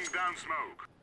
Laying down smoke.